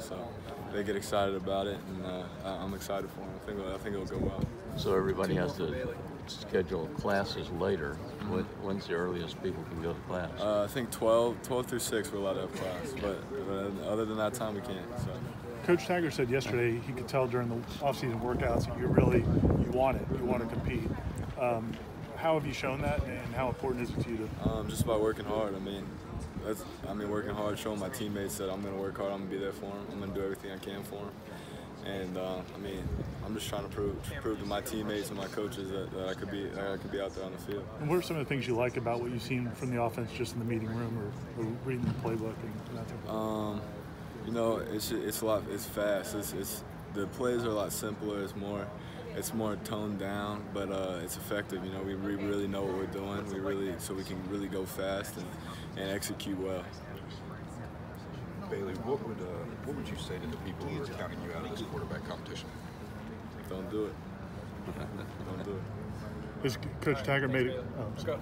so they get excited about it, and uh, I'm excited for them. I think I think it'll go well. So everybody has to schedule classes later. When, when's the earliest people can go to class? Uh, I think 12, 12 through 6 we're allowed to have class, but uh, other than that time we can't. So. Coach Taggart said yesterday he could tell during the offseason workouts that you really you want it, you want to compete. Um, how have you shown that, and how important is it to you to? Um, just by working hard. I mean, that's I mean working hard, showing my teammates that I'm going to work hard. I'm going to be there for them. I'm going to do everything I can for them. And uh, I mean, I'm just trying to prove prove to my teammates and my coaches that, that I could be that I could be out there on the field. And what are some of the things you like about what you've seen from the offense just in the meeting room or, or reading the playbook and that type of um, you know, it's it's a lot. It's fast. It's, it's the plays are a lot simpler. It's more it's more toned down, but uh, it's effective. You know, we, we really know what we're doing. We really so we can really go fast and, and execute well. Bailey, what would uh, what would you say to the people who are counting you out of this quarterback competition? Don't do it. Don't do it. Has Coach Taggart made it? Oh,